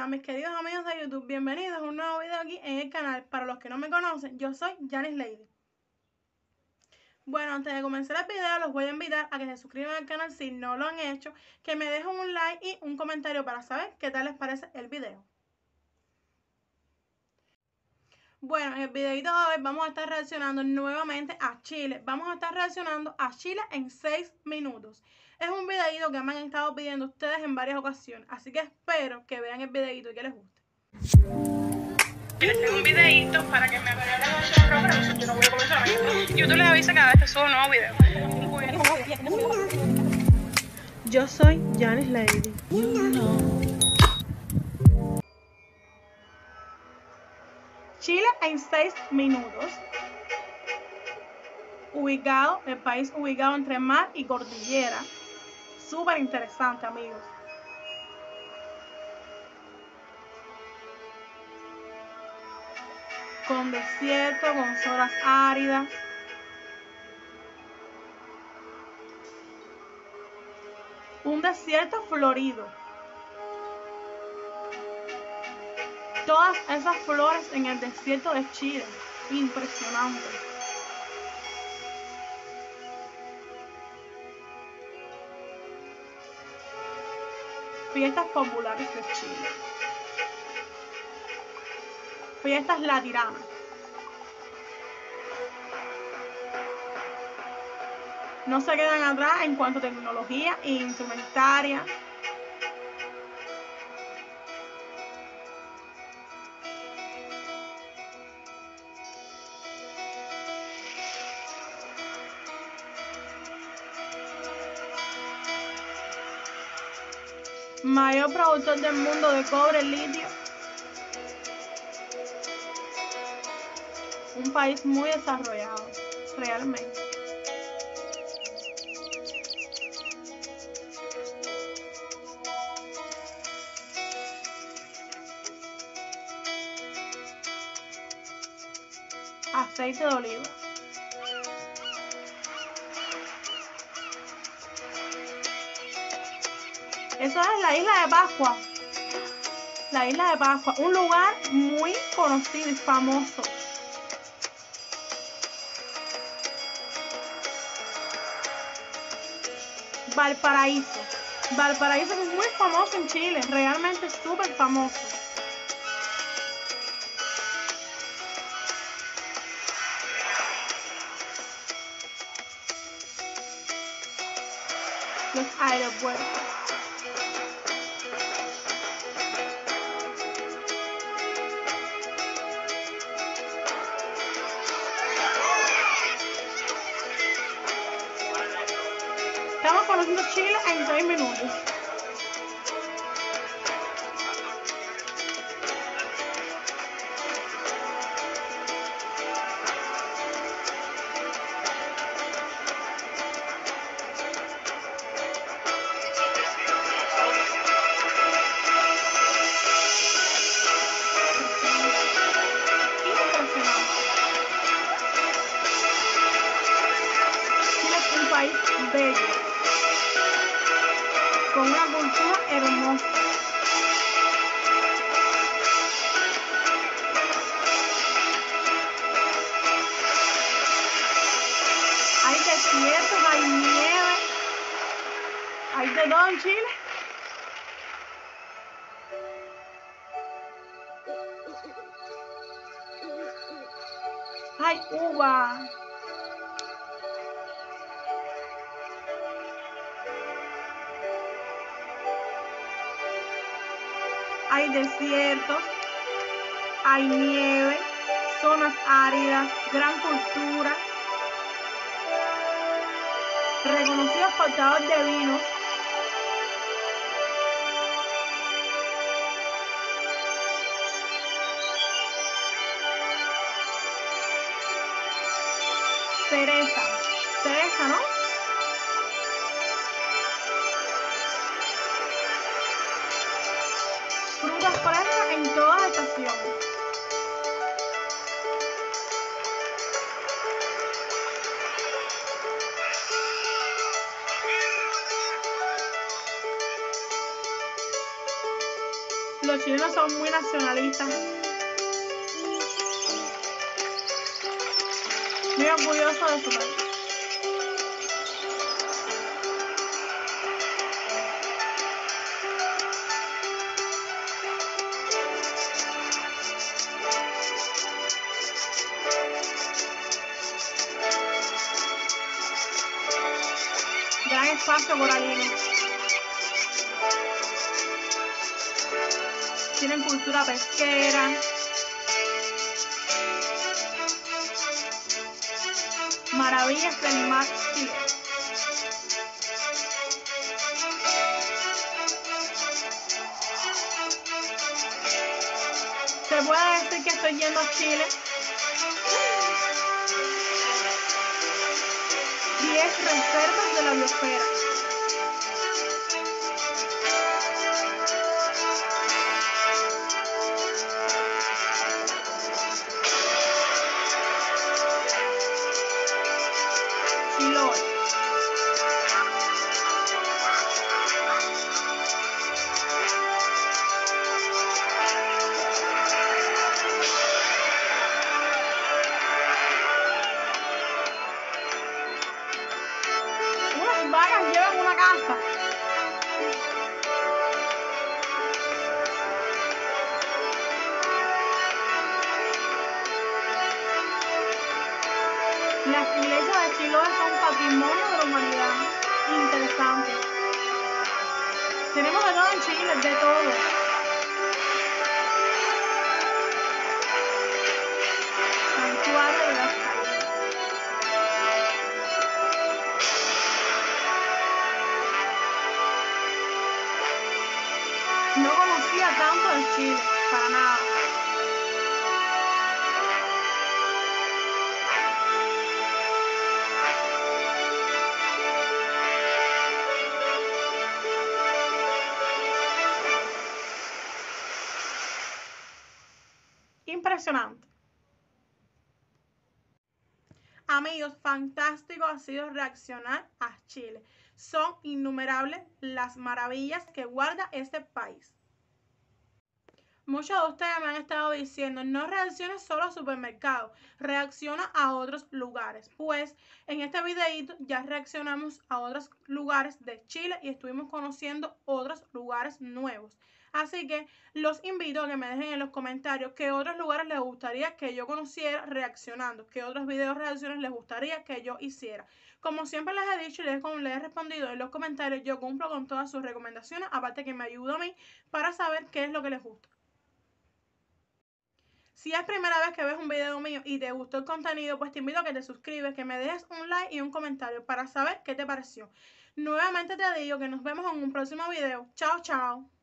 Hola mis queridos amigos de YouTube, bienvenidos a un nuevo video aquí en el canal. Para los que no me conocen, yo soy Janice Lady. Bueno, antes de comenzar el video, los voy a invitar a que se suscriban al canal si no lo han hecho, que me dejen un like y un comentario para saber qué tal les parece el video. Bueno, en el videito de hoy vamos a estar reaccionando nuevamente a Chile. Vamos a estar reaccionando a Chile en 6 minutos. Es un videito que me han estado pidiendo ustedes en varias ocasiones, así que espero que vean el videito y que les guste. Este es un videito para que me el yo no voy a comenzar YouTube les avisa cada vez que subo un nuevo video. Yo soy Janice Lady. Chile en 6 minutos. Ubicado, el país ubicado entre mar y cordillera. Súper interesante, amigos. Con desierto, con zonas áridas. Un desierto florido. todas esas flores en el desierto de Chile. Impresionante. Fiestas populares de Chile. Fiestas latiranas. No se quedan atrás en cuanto a tecnología e instrumentaria. Mayor productor del mundo de cobre litio. Un país muy desarrollado, realmente. Aceite de oliva. Eso es la isla de Pascua. La isla de Pascua, un lugar muy conocido y famoso. Valparaíso. Valparaíso es muy famoso en Chile, realmente súper famoso. Los aeropuertos. Estamos conociendo Chile en 6 minutos. Chile es un país bello con una cultura hermosa. Hay desiertos, hay nieve, hay de todo en Chile. Hay uva. Hay desiertos, hay nieve, zonas áridas, gran cultura, reconocido exportador de vinos. Los chilenos son muy nacionalistas. Muy orgullosos de su país. Gran espacio coralino. Tienen cultura pesquera. Maravillas del mar Chile. Se puede decir que estoy yendo a Chile. 10 reservas de la biosfera. Tenemos en Chile, de todo. De las. No conocía tanto de Chile, para nada. Impresionante. Amigos, fantástico ha sido reaccionar a Chile. Son innumerables las maravillas que guarda este país. Muchos de ustedes me han estado diciendo, no reacciones solo a supermercados, reacciona a otros lugares. Pues en este videito ya reaccionamos a otros lugares de Chile y estuvimos conociendo otros lugares nuevos. Así que los invito a que me dejen en los comentarios qué otros lugares les gustaría que yo conociera reaccionando, qué otros videos reacciones les gustaría que yo hiciera. Como siempre les he dicho y les, he respondido en los comentarios, yo cumplo con todas sus recomendaciones, aparte que me ayuda a mí para saber qué es lo que les gusta. Si es primera vez que ves un video mío y te gustó el contenido, pues te invito a que te suscribes, que me dejes un like y un comentario para saber qué te pareció. Nuevamente te digo que nos vemos en un próximo video. Chao, chao.